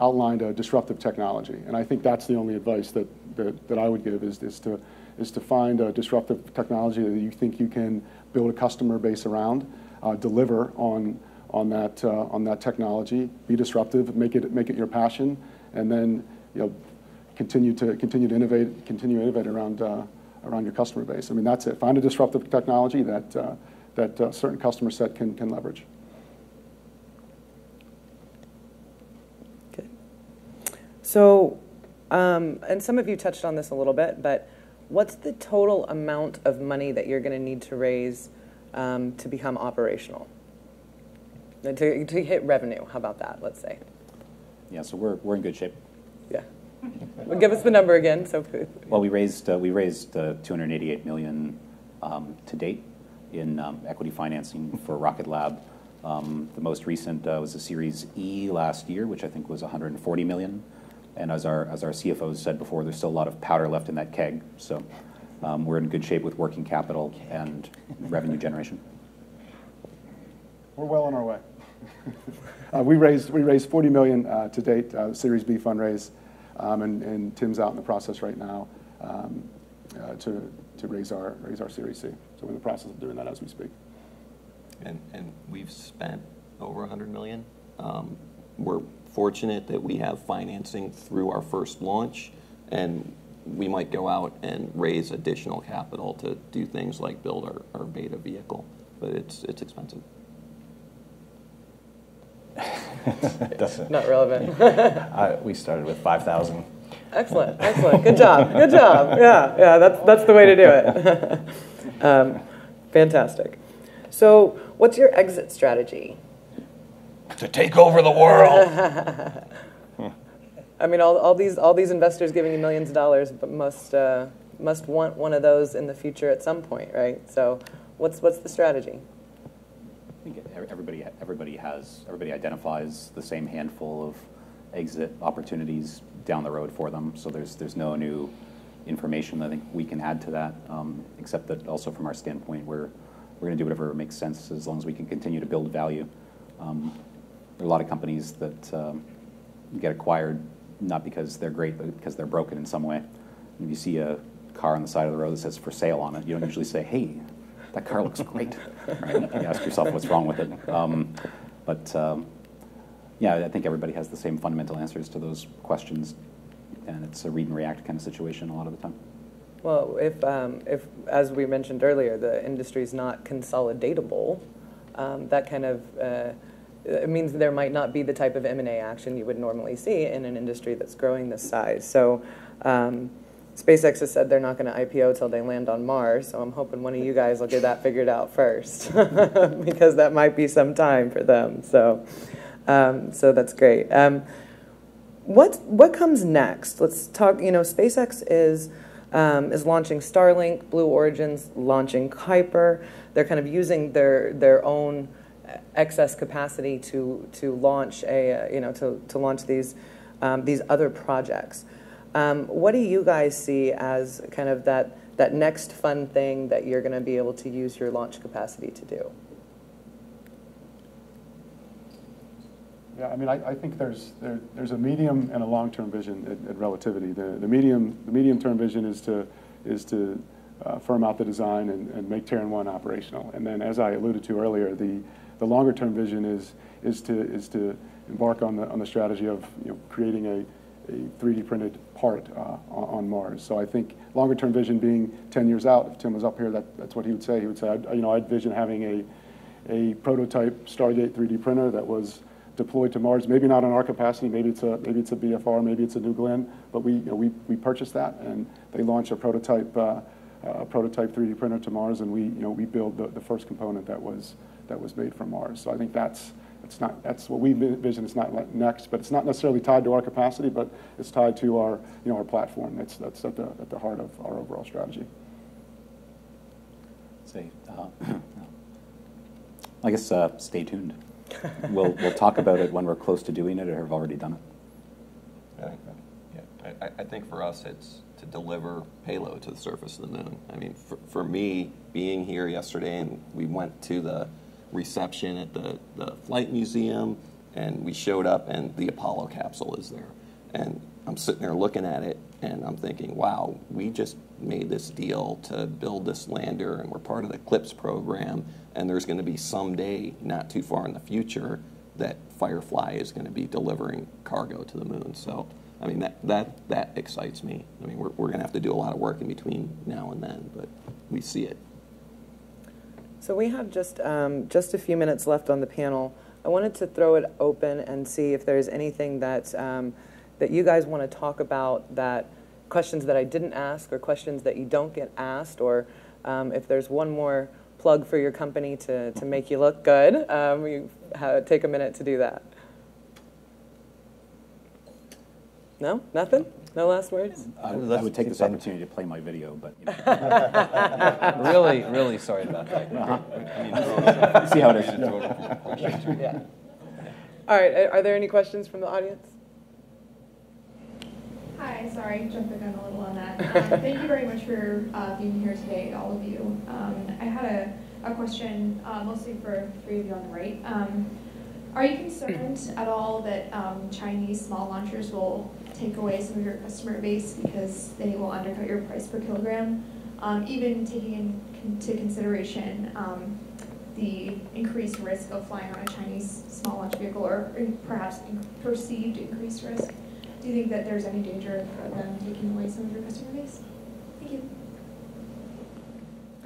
outlined a disruptive technology. And I think that's the only advice that, that, that I would give is, is, to, is to find a disruptive technology that you think you can build a customer base around, uh, deliver on, on, that, uh, on that technology, be disruptive, make it, make it your passion, and then you know, continue to continue to innovate, continue to innovate around uh, around your customer base. I mean, that's it. Find a disruptive technology that uh, that a uh, certain customer set can can leverage. Okay. So, um, and some of you touched on this a little bit, but what's the total amount of money that you're going to need to raise um, to become operational? To, to hit revenue, how about that, let's say? Yeah, so we're, we're in good shape. Yeah. Well, give us the number again. So. Well, we raised uh, we raised uh, 288 million um, to date in um, equity financing for Rocket Lab. Um, the most recent uh, was a Series E last year, which I think was 140 million. And as our as our CFO said before, there's still a lot of powder left in that keg. So um, we're in good shape with working capital and revenue generation. We're well on our way. [laughs] uh, we raised we raised 40 million uh, to date, uh, Series B fundraise. Um, and, and, Tim's out in the process right now um, uh, to, to raise our, raise our Series C. So we're in the process of doing that as we speak. And, and we've spent over 100 million. Um, we're fortunate that we have financing through our first launch, and we might go out and raise additional capital to do things like build our, our beta vehicle, but it's, it's expensive. [laughs] Not relevant. I, we started with 5,000. Excellent, excellent. Good job, good job. [laughs] Yeah, yeah, that's, that's the way to do it. [laughs] um, fantastic. So, what's your exit strategy? To take over the world. [laughs] I mean, all, all these all these investors giving you millions of dollars, but must uh, must want one of those in the future at some point, right? So, what's what's the strategy? I think everybody everybody has everybody identifies the same handful of exit opportunities down the road for them. So there's there's no new information I think we can add to that, um, except that also from our standpoint, we're we're going to do whatever makes sense as long as we can continue to build value. Um, there are a lot of companies that um, get acquired not because they're great, but because they're broken in some way. If you see a car on the side of the road that says for sale on it, you don't usually say, hey, that car looks great. [laughs] Right? You ask yourself what's wrong with it. Um, but um, yeah, I think everybody has the same fundamental answers to those questions, and it's a read and react kind of situation a lot of the time. Well, if, um, if as we mentioned earlier, the industry is not consolidatable, um, that kind of uh, it means there might not be the type of M&A action you would normally see in an industry that's growing this size. So um, SpaceX has said they're not going to IPO till they land on Mars, so I'm hoping one of you guys will get that figured out first, [laughs] because that might be some time for them. So, um, so that's great. Um, what what comes next? Let's talk. You know, SpaceX is um, is launching Starlink. Blue Origin's launching Kuiper. They're kind of using their their own excess capacity to to launch a you know to to launch these um, these other projects. Um, what do you guys see as kind of that that next fun thing that you're going to be able to use your launch capacity to do? Yeah, I mean, I, I think there's there, there's a medium and a long-term vision at, at, relativity. The the medium the medium-term vision is to is to uh, firm out the design and, and make Terran One operational. And then, as I alluded to earlier, the the longer term vision is is to is to embark on the on the strategy of you know, creating a a 3D printed part uh, on Mars. So I think longer term vision being 10 years out. If Tim was up here, that, that's what he would say. He would say, I'd, you know, I'd vision having a a prototype Stargate 3D printer that was deployed to Mars. Maybe not in our capacity. Maybe it's a maybe it's a BFR. Maybe it's a New Glenn. But we you know, we we purchased that and they launch a prototype. Uh, uh, prototype 3D printer to Mars, and we, you know, we build the, the first component that was that was made from Mars. So I think that's it's not that's what we envision. It's not next, but it's not necessarily tied to our capacity, but it's tied to our you know our platform. That's that's at the at the heart of our overall strategy. Say, uh, I guess uh, stay tuned. we'll we'll talk about it when we're close to doing it or have already done it. I think, yeah, I, I think for us it's to deliver payload to the surface of the moon. I mean, for, for me, being here yesterday and we went to the reception at the, the flight museum, and we showed up, and the Apollo capsule is there. And I'm sitting there looking at it, and I'm thinking, wow, we just made this deal to build this lander, and we're part of the CLPS program, and there's going to be someday, not too far in the future, that Firefly is going to be delivering cargo to the moon. So, I mean, that, that, that excites me. I mean, we're, we're going to have to do a lot of work in between now and then, but we see it. So we have just, um, just a few minutes left on the panel. I wanted to throw it open and see if there's anything that, um, that you guys want to talk about that questions that I didn't ask or questions that you don't get asked or um, if there's one more plug for your company to, to make you look good, um, you have, take a minute to do that. No? Nothing? No last words? I, I would take this opportunity to play my video, but you know. [laughs] really, really sorry about that. [laughs] Uh-huh. See how it is. [laughs] yeah. All right. Are there any questions from the audience? Hi, sorry, jumped the gun a little on that. Um, thank you very much for uh, being here today, all of you. Um, I had a, a question uh, mostly for three of you on the right. Um, are you concerned at all that um, Chinese small launchers will take away some of your customer base because they will undercut your price per kilogram. Um, even taking into consideration um, the increased risk of flying on a Chinese small launch vehicle or perhaps perceived increased risk, do you think that there's any danger of them taking away some of your customer base?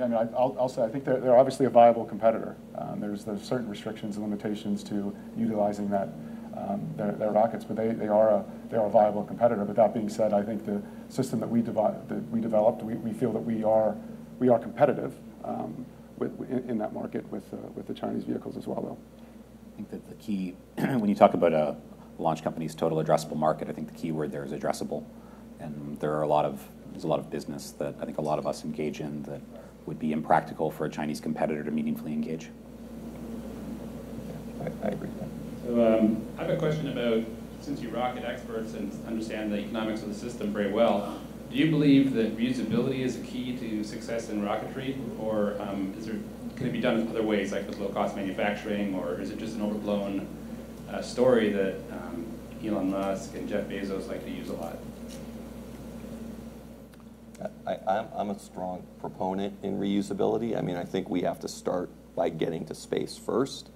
I mean, I'll, I'll say I think they're, they're obviously a viable competitor. Um, there's, there's certain restrictions and limitations to utilizing that um, their, their rockets, but they, they are a they are a viable competitor. But that being said, I think the system that we, devi- that we developed, we, we feel that we are, we are competitive um, with, in, in, that market with, uh, with the Chinese vehicles as well, though. I think that the key, [clears throat] when you talk about a, launch company's total addressable market. I think the key word there is addressable. And there are a lot of, there's a lot of business that I think a lot of us engage in that would be impractical for a Chinese competitor to meaningfully engage. I, I agree with that. So um, I have a question about, since you rocket experts and understand the economics of the system very well, do you believe that reusability is a key to success in rocketry, or um, is there, can it be done in other ways, like with low-cost manufacturing, or is it just an overblown uh, story that um, Elon Musk and Jeff Bezos like to use a lot? I, I'm, I'm a strong proponent in reusability. I mean, I think we have to start by getting to space first.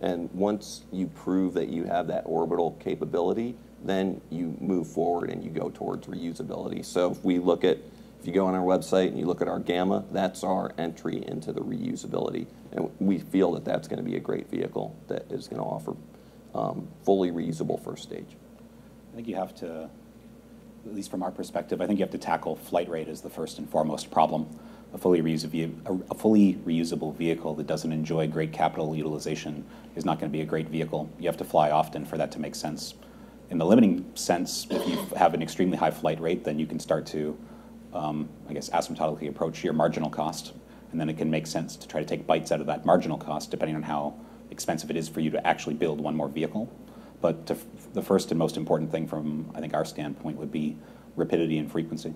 And once you prove that you have that orbital capability, then you move forward and you go towards reusability. So if we look at, if you go on our website and you look at our Gamma, that's our entry into the reusability. And we feel that that's going to be a great vehicle that is going to offer um, fully reusable first stage. I think you have to, at least from our perspective, I think you have to tackle flight rate as the first and foremost problem. A fully, reusable, a fully reusable vehicle that doesn't enjoy great capital utilization is not going to be a great vehicle. You have to fly often for that to make sense. In the limiting sense, if you have an extremely high flight rate, then you can start to, um, I guess, asymptotically approach your marginal cost. And then it can make sense to try to take bites out of that marginal cost, depending on how expensive it is for you to actually build one more vehicle. But to, the first and most important thing from, I think, our standpoint would be rapidity and frequency.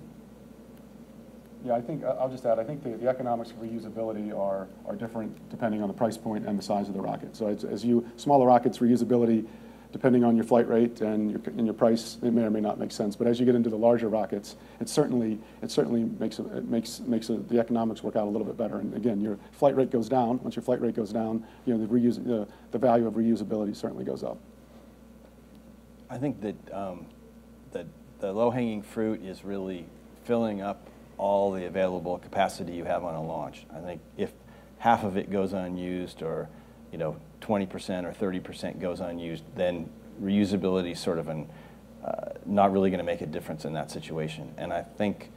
Yeah, I think, I'll just add, I think the, the economics of reusability are, are different depending on the price point and the size of the rocket. So as, as you, smaller rockets, reusability, depending on your flight rate and your, and your price, it may or may not make sense. But as you get into the larger rockets, it certainly, it certainly makes, it makes, makes a, the economics work out a little bit better. And again, your flight rate goes down. Once your flight rate goes down, you know, the, reuse, the, the value of reusability certainly goes up. I think that um, the, the low-hanging fruit is really filling up all the available capacity you have on a launch. I think if half of it goes unused or, you know, 20% or 30% goes unused, then reusability is sort of an, uh, not really going to make a difference in that situation. And I think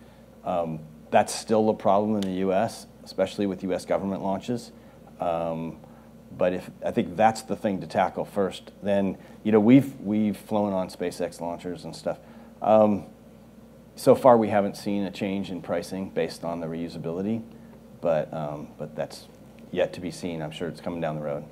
um, that's still a problem in the U.S., especially with U.S. government launches. Um, but if I think that's the thing to tackle first, then you know we've we've flown on SpaceX launchers and stuff. Um, so far, we haven't seen a change in pricing based on the reusability, but um, but that's yet to be seen. I'm sure it's coming down the road.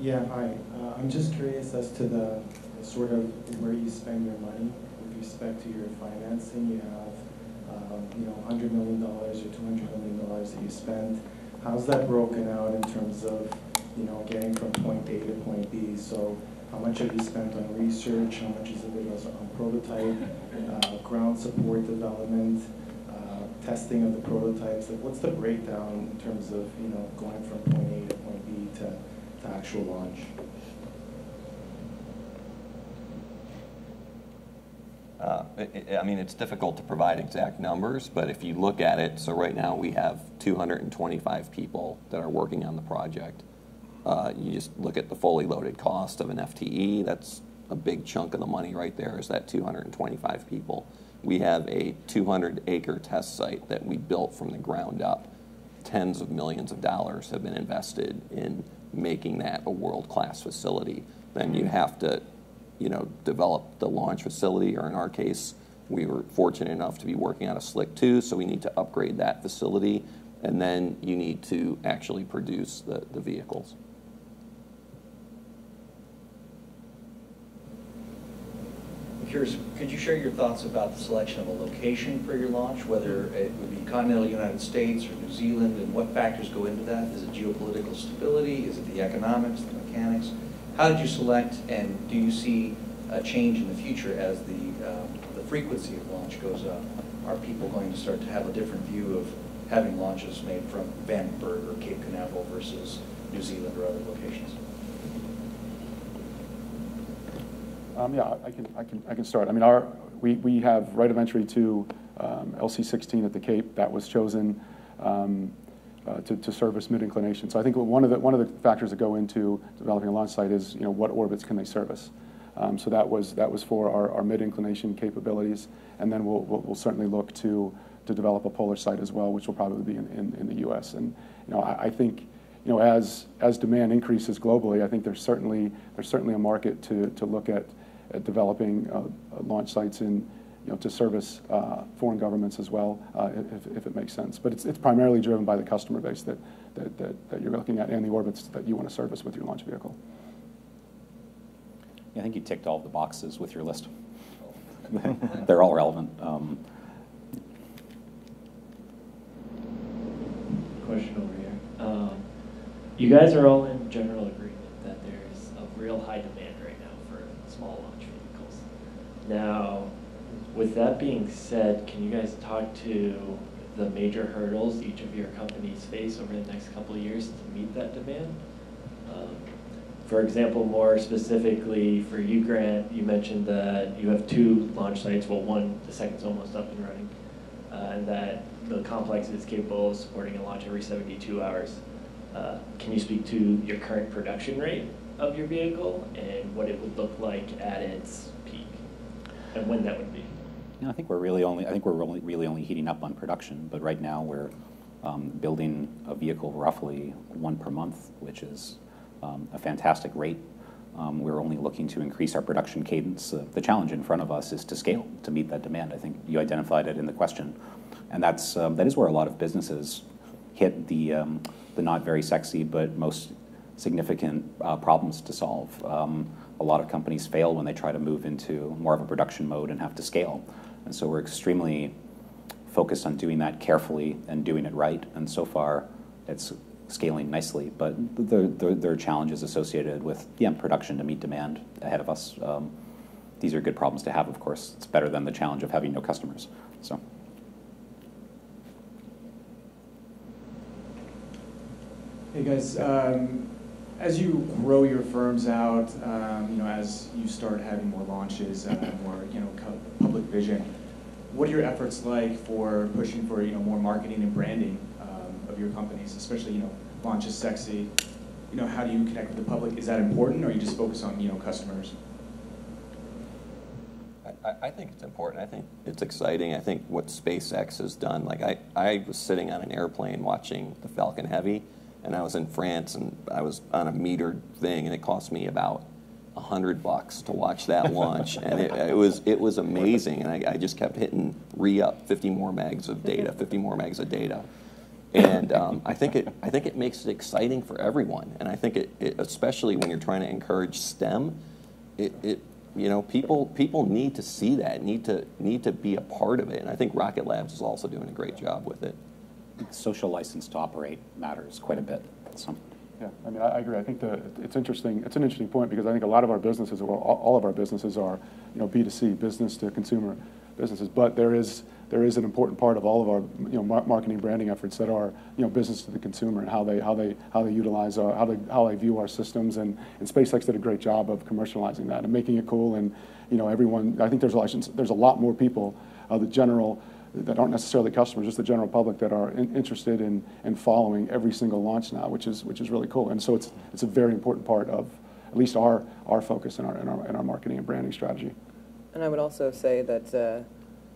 Yeah, hi. Uh, I'm just curious as to the, the, sort of where you spend your money with respect to your financing. You have, um, you know, $100 million or $200 million that you spend. How's that broken out in terms of, you know, getting from point A to point B? So how much have you spent on research? How much is it on prototype, uh, ground support development, uh, testing of the prototypes? Like, what's the breakdown in terms of, you know, going from point A to point B to to actual launch? Uh, it, I mean, it's difficult to provide exact numbers, but if you look at it, so right now we have 225 people that are working on the project. Uh, you just look at the fully loaded cost of an FTE, that's a big chunk of the money right there is that 225 people. We have a 200 acre test site that we built from the ground up. Tens of millions of dollars have been invested in making that a world-class facility. Then you have to, you know, develop the launch facility, or in our case, we were fortunate enough to be working on a Slick 2, so we need to upgrade that facility, and then you need to actually produce the, the vehicles. Curious, could you share your thoughts about the selection of a location for your launch, whether it would be continental United States or New Zealand, and what factors go into that? Is it geopolitical stability? Is it the economics, the mechanics? How did you select, and do you see a change in the future as the, um, the frequency of launch goes up? Are people going to start to have a different view of having launches made from Vandenberg or Cape Canaveral versus New Zealand or other locations? Um, yeah, I can, I, can, I can start. I mean, our, we, we have right of entry to um, LC-16 at the Cape. That was chosen um, uh, to, to service mid-inclination. So I think one of, the, one of the factors that go into developing a launch site is, you know, what orbits can they service? Um, so that was, that was for our, our mid-inclination capabilities. And then we'll, we'll, we'll, certainly look to, to develop a polar site as well, which will probably be in, in, in the U.S. And, you know, I, I think you know, as, as demand increases globally, I think there's certainly, there's certainly a market to, to look at, at developing uh, launch sites in, you know, to service uh, foreign governments as well, uh, if, if it makes sense. But it's, it's primarily driven by the customer base that, that, that, that you're looking at and the orbits that you want to service with your launch vehicle. I think you ticked all the boxes with your list. [laughs] They're all relevant. Um, Question over here. Um, you guys are all in general agreement that there's a real high demand right now for small launch vehicles. Now, with that being said, can you guys talk to the major hurdles each of your companies face over the next couple of years to meet that demand? Um, for example, more specifically for you, Grant, you mentioned that you have two launch sites. Well, one, the second's almost up and running, uh, and that the complex is capable of supporting a launch every 72 hours. Uh, can you speak to your current production rate of your vehicle and what it would look like at its and when that would be? You know, I think we're really only I think we're really, really only heating up on production, but right now we're um, building a vehicle roughly one per month, which is um, a fantastic rate. Um, we're only looking to increase our production cadence. Uh, the challenge in front of us is to scale to meet that demand. I think you identified it in the question, and that's um, that is where a lot of businesses hit the um, the not very sexy but most significant uh, problems to solve. A lot of companies fail when they try to move into more of a production mode and have to scale. And so we're extremely focused on doing that carefully and doing it right. And so far, it's scaling nicely. But there, there, there are challenges associated with yeah, production to meet demand ahead of us. Um, these are good problems to have, of course. It's better than the challenge of having no customers. So. Hey guys, um, as you grow your firms out, um, you know, as you start having more launches, uh, more, you know, public vision, what are your efforts like for pushing for, you know, more marketing and branding um, of your companies, especially, you know, launch is sexy. You know, how do you connect with the public? Is that important, or you just focus on, you know, customers? I, I think it's important. I think it's exciting. I think what SpaceX has done, like I, I was sitting on an airplane watching the Falcon Heavy, and I was in France and I was on a metered thing, and it cost me about a hundred bucks to watch that [laughs] launch, and it, it, was it was amazing. And I, I just kept hitting re-up, 50 more megs of data, [laughs] 50 more megs of data, and um, I think it I think it makes it exciting for everyone. And I think it, it especially when you're trying to encourage STEM, it, it you know people people need to see that, need to need to be a part of it. And I think Rocket Labs is also doing a great job with it social license to operate matters quite a bit. So. Yeah, I mean, I, I, agree. I think the, it's interesting. It's an interesting point because I think a lot of our businesses, or all, of our businesses, are you know B2C, business to consumer businesses. But there is there is an important part of all of our you know marketing branding efforts that are you know business to the consumer and how they how they how they utilize our, how they how they view our systems and, and SpaceX did a great job of commercializing that and making it cool and you know everyone I think there's a there's a lot more people uh, the general that aren't necessarily customers, just the general public that are in, interested in, in following every single launch now, which is, which is really cool. And so it's, it's a very important part of at least our, our focus and our, in our, in our marketing and branding strategy. And I would also say that uh,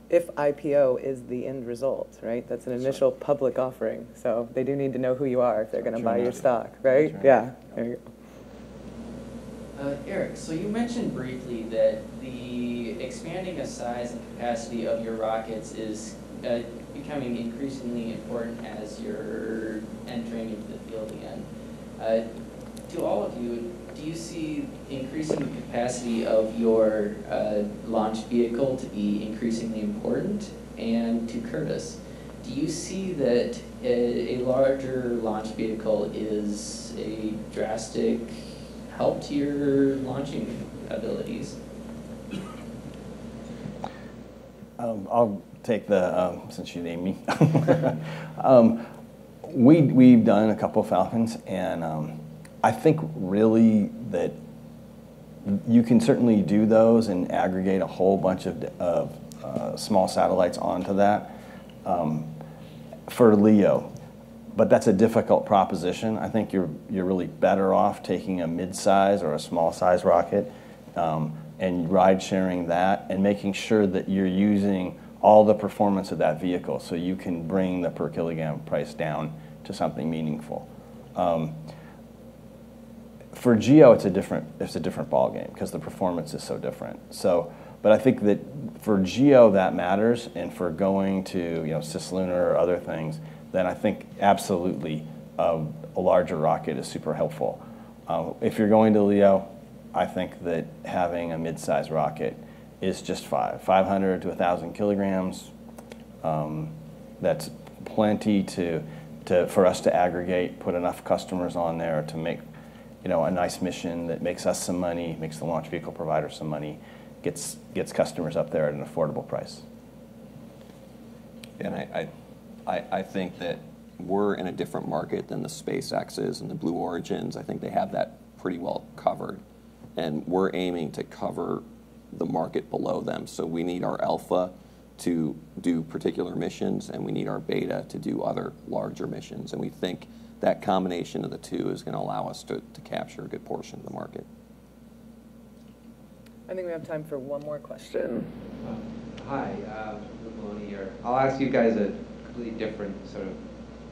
if IPO is the end result, right? That's an initial public offering. So they do need to know who you are if they're going to buy your stock, right? right. Yeah. There you go. Uh, Eric, so you mentioned briefly that the expanding a size and capacity of your rockets is uh, becoming increasingly important as you're entering into the field again. Uh, to all of you, do you see increasing the capacity of your uh, launch vehicle to be increasingly important? And to Curtis, do you see that a, a larger launch vehicle is a drastic help to your launching abilities? Um, I'll take the, um, since you named me. [laughs] um, we, we've done a couple of Falcons, and um, I think really that you can certainly do those and aggregate a whole bunch of, of uh, small satellites onto that. Um, for LEO, but that's a difficult proposition. I think you're, you're really better off taking a mid-size or a small-size rocket um, and ride sharing that and making sure that you're using all the performance of that vehicle so you can bring the per kilogram price down to something meaningful. Um, for geo, it's a different it's a different ball game because the performance is so different. So, but I think that for geo that matters, and for going to you know cislunar or other things, then I think absolutely uh, a larger rocket is super helpful. Uh, if you're going to LEO, I think that having a mid-sized rocket is just five, 500 to 1,000 kilograms. Um, that's plenty to, to, for us to aggregate, put enough customers on there to make you know, a nice mission that makes us some money, makes the launch vehicle provider some money, gets, gets customers up there at an affordable price. And I, I, I, I think that we're in a different market than the SpaceXs and the Blue Origins. I think they have that pretty well covered. And we're aiming to cover the market below them. So we need our alpha to do particular missions, and we need our beta to do other larger missions. And we think that combination of the two is going to allow us to, to capture a good portion of the market. I think we have time for one more question. Hi, uh, Maloney here. I'll ask you guys a completely different sort of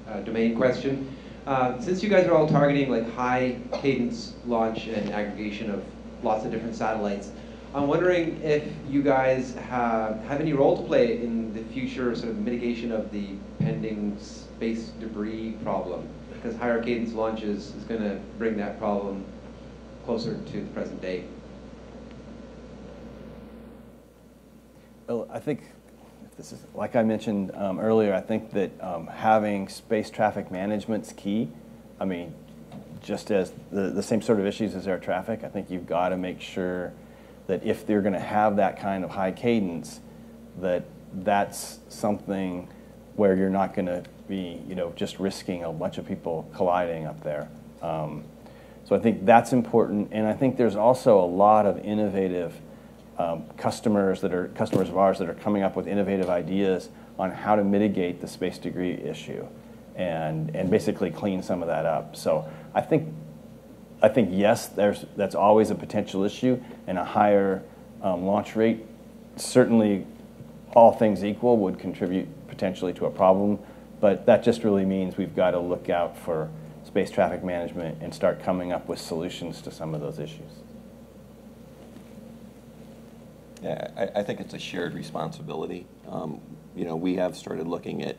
uh, domain question. Uh, since you guys are all targeting like high cadence launch and aggregation of lots of different satellites, I'm wondering if you guys have, have any role to play in the future sort of mitigation of the pending space debris problem, because higher cadence launches is going to bring that problem closer to the present day. Well, I think this is like I mentioned um, earlier. I think that um, having space traffic management's key. I mean, just as the, the same sort of issues as air traffic, I think you've got to make sure that if they're going to have that kind of high cadence, that that's something where you're not going to be, you know, just risking a bunch of people colliding up there. Um, so I think that's important, and I think there's also a lot of innovative um, customers that are customers of ours that are coming up with innovative ideas on how to mitigate the space debris issue, and and basically clean some of that up. So I think I think yes, there's that's always a potential issue, and a higher um, launch rate certainly, all things equal, would contribute potentially to a problem. But that just really means we've got to look out for space traffic management and start coming up with solutions to some of those issues. Yeah, I, I think it's a shared responsibility. Um, you know, we have started looking at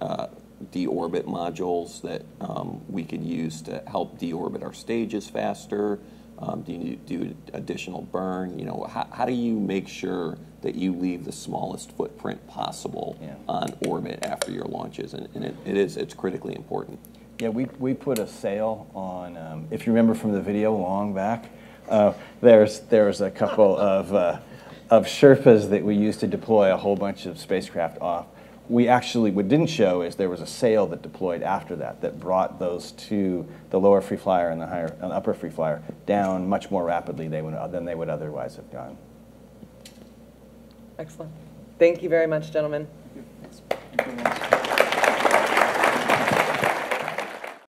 uh, deorbit modules that um, we could use to help deorbit our stages faster. Um, do you do additional burn? You know, how, how do you make sure that you leave the smallest footprint possible Yeah. on orbit after your launches? And, and it, it is, it's critically important. Yeah, we, we put a sail on, um, if you remember from the video long back, uh, there's, there's a couple of, uh, of Sherpas that we used to deploy a whole bunch of spacecraft off. We actually, what didn't show is there was a sail that deployed after that that brought those two, the lower free flyer and the higher, and upper free flyer, down much more rapidly they would, than they would otherwise have gone. Excellent. Thank you very much, gentlemen. Thank you very much.